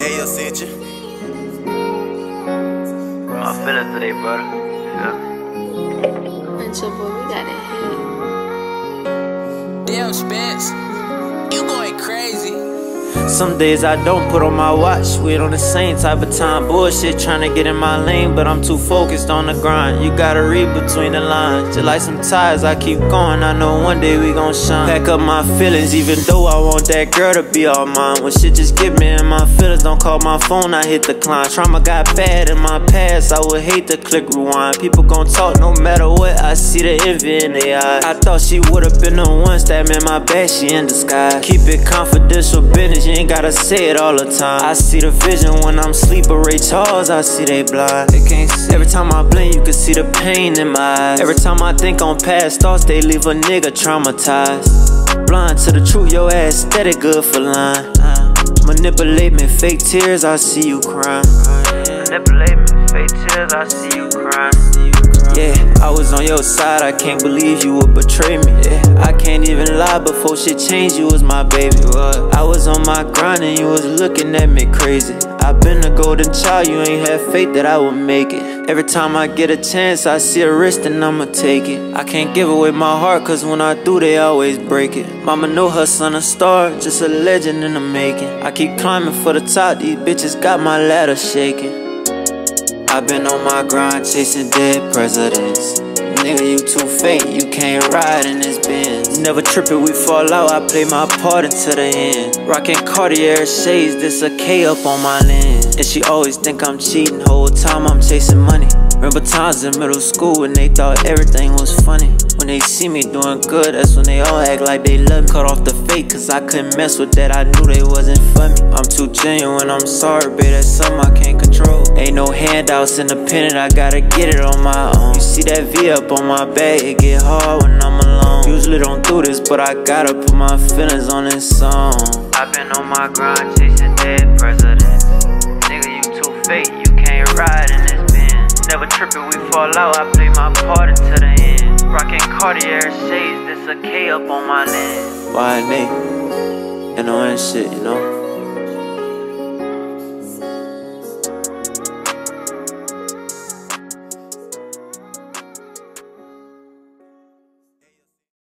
Hey, yo, sent you. My feelings today, brother. Feel me? And your boy, we got it hit. Damn, Spence. You going crazy. Some days I don't put on my watch. We on the same type of time. Bullshit trying to get in my lane, but I'm too focused on the grind. You gotta read between the lines. Just like some ties, I keep going. I know one day we gon' shine. Pack up my feelings, even though I want that girl to be all mine. When shit just get me in my feelings, don't call my phone, I hit decline. Trauma got bad in my past, I would hate to click rewind. People gon' talk no matter what, I see the envy in their eyes. I thought she would've been the one stab me in my back, she in disguise. Keep it confidential business, you ain't gotta say it all the time. I see the vision when I'm sleep, but Ray Charles, I see they blind. They can't see. Every time I blink, you can see the pain in my eyes. Every time I think on past thoughts, they leave a nigga traumatized. Blind to the truth, your ass steady good for. Uh, manipulate me, fake tears, I see you crying. Manipulate me, fake tears, I see you crying. Yeah, I was on your side, I can't believe you would betray me. Yeah, I can't before shit changed, you was my baby. What? I was on my grind and you was looking at me crazy. i been a golden child, you ain't had faith that I would make it. Every time I get a chance, I see a risk and I'ma take it. I can't give away my heart, cause when I do, they always break it. Mama know her son a star, just a legend in the making. I keep climbing for the top, these bitches got my ladder shaking. I've been on my grind chasing dead presidents. Nigga, you too fake, you can't ride in this Benz. Never trippin', we fall out, I play my part until the end. Rockin' Cartier shades, this a K up on my lens. And she always think I'm cheating, whole time I'm chasing money. Remember times in middle school when they thought everything was funny. When they see me doing good, that's when they all act like they love me. Cut off the fake, cause I couldn't mess with that, I knew they wasn't for me. I'm too genuine, I'm sorry, babe, that's something I can't control. Ain't no handouts independent, I gotta get it on my own. You see that V up on my back, it get hard when I'm alone. Usually don't do this, but I gotta put my feelings on this song. I've been on my grind chasing dead presidents. Nigga, you too fake, you can't ride in this Benz. Never tripping, we fall out, I play my part until the end. Rockin' Cartier shades, this a K up on my lens. Why, Nate? And all that shit, you know?